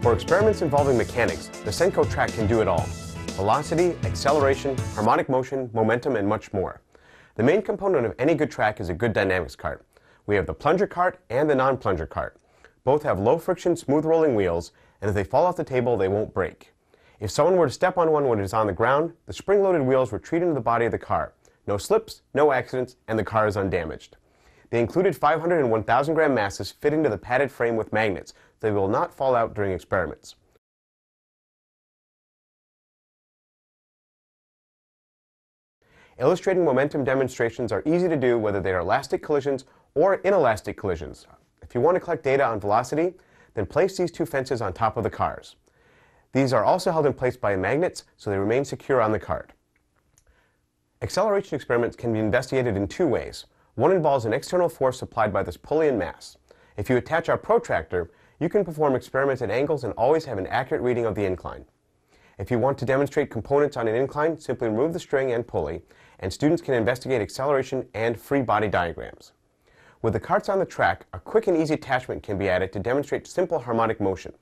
For experiments involving mechanics, the Cenco track can do it all. Velocity, acceleration, harmonic motion, momentum, and much more. The main component of any good track is a good dynamics cart. We have the plunger cart and the non-plunger cart. Both have low friction, smooth rolling wheels, and if they fall off the table, they won't break. If someone were to step on one when it is on the ground, the spring-loaded wheels retreat into the body of the car. No slips, no accidents, and the car is undamaged. The included 500 and 1,000 gram masses fit into the padded frame with magnets, they will not fall out during experiments. Illustrating momentum demonstrations are easy to do whether they are elastic collisions or inelastic collisions. If you want to collect data on velocity, then place these two fences on top of the cars. These are also held in place by magnets, so they remain secure on the cart. Acceleration experiments can be investigated in two ways. One involves an external force supplied by this pulley and mass. If you attach our protractor, you can perform experiments at angles and always have an accurate reading of the incline. If you want to demonstrate components on an incline, simply remove the string and pulley, and students can investigate acceleration and free body diagrams. With the carts on the track, a quick and easy attachment can be added to demonstrate simple harmonic motion.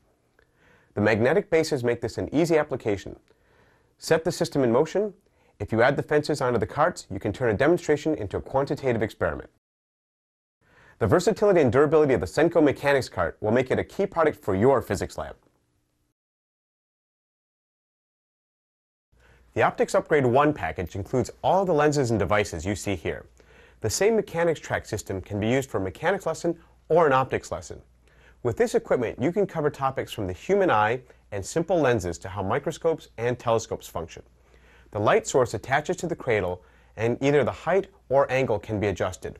The magnetic bases make this an easy application. Set the system in motion, if you add the fences onto the carts, you can turn a demonstration into a quantitative experiment. The versatility and durability of the Cenco Mechanics cart will make it a key product for your physics lab. The Optics Upgrade 1 package includes all the lenses and devices you see here. The same mechanics track system can be used for a mechanics lesson or an optics lesson. With this equipment, you can cover topics from the human eye and simple lenses to how microscopes and telescopes function. The light source attaches to the cradle and either the height or angle can be adjusted.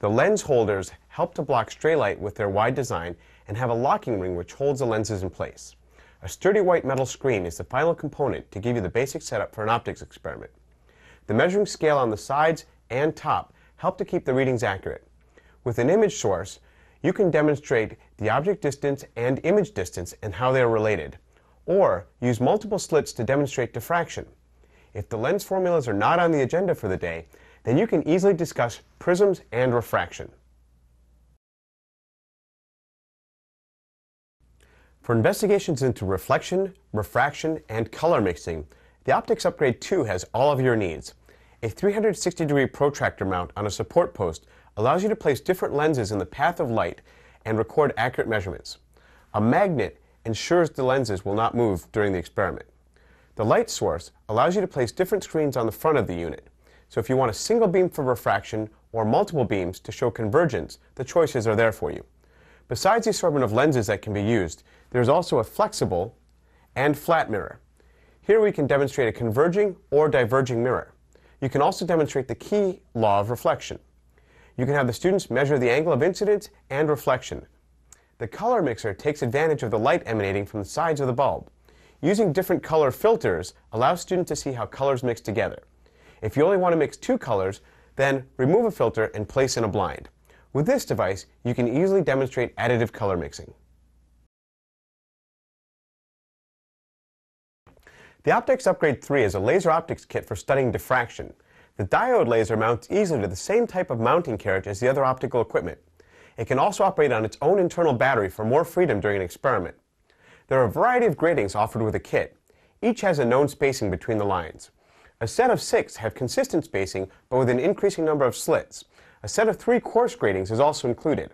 The lens holders help to block stray light with their wide design and have a locking ring which holds the lenses in place. A sturdy white metal screen is the final component to give you the basic setup for an optics experiment. The measuring scale on the sides and top help to keep the readings accurate. With an image source, you can demonstrate the object distance and image distance and how they are related, or use multiple slits to demonstrate diffraction. If the lens formulas are not on the agenda for the day, then you can easily discuss prisms and refraction. For investigations into reflection, refraction, and color mixing, the Optics Upgrade 2 has all of your needs. A 360 degree protractor mount on a support post allows you to place different lenses in the path of light and record accurate measurements. A magnet ensures the lenses will not move during the experiment. The light source allows you to place different screens on the front of the unit. So if you want a single beam for refraction or multiple beams to show convergence, the choices are there for you. Besides the assortment of lenses that can be used, there's also a flexible and flat mirror. Here we can demonstrate a converging or diverging mirror. You can also demonstrate the key law of reflection. You can have the students measure the angle of incidence and reflection. The color mixer takes advantage of the light emanating from the sides of the bulb. Using different color filters allows students to see how colors mix together. If you only want to mix two colors, then remove a filter and place in a blind. With this device, you can easily demonstrate additive color mixing. The Optics Upgrade 3 is a laser optics kit for studying diffraction. The diode laser mounts easily to the same type of mounting carriage as the other optical equipment. It can also operate on its own internal battery for more freedom during an experiment. There are a variety of gratings offered with a kit. Each has a known spacing between the lines. A set of six have consistent spacing, but with an increasing number of slits. A set of three coarse gratings is also included.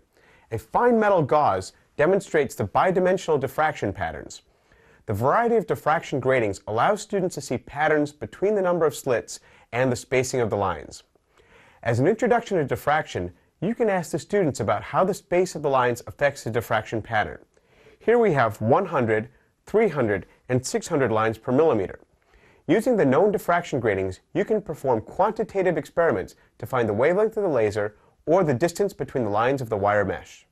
A fine metal gauze demonstrates the bidimensional diffraction patterns. The variety of diffraction gratings allows students to see patterns between the number of slits and the spacing of the lines. As an introduction to diffraction, you can ask the students about how the space of the lines affects the diffraction pattern. Here we have 100, 300, and 600 lines per millimeter. Using the known diffraction gratings, you can perform quantitative experiments to find the wavelength of the laser or the distance between the lines of the wire mesh.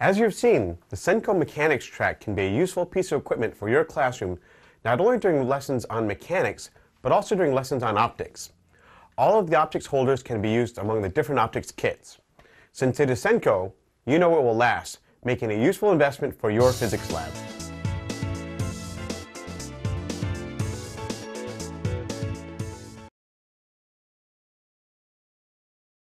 As you've seen, the Cenco Mechanics track can be a useful piece of equipment for your classroom, not only during lessons on mechanics, but also during lessons on optics. All of the optics holders can be used among the different optics kits. Since it is Cenco, you know it will last, making a useful investment for your physics lab.